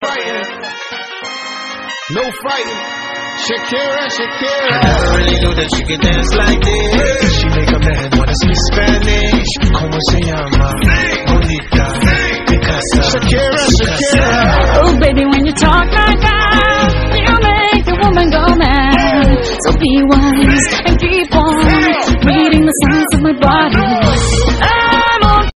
fighting. No fighting. Shakira, Shakira. I never really knew that she could dance like this. She make a man wanna speak Spanish. Como se llama? Bonita. Because Shakira, Shakira. Oh, baby, when you talk like that, you make the woman go mad. So be wise and keep on reading the signs of my body.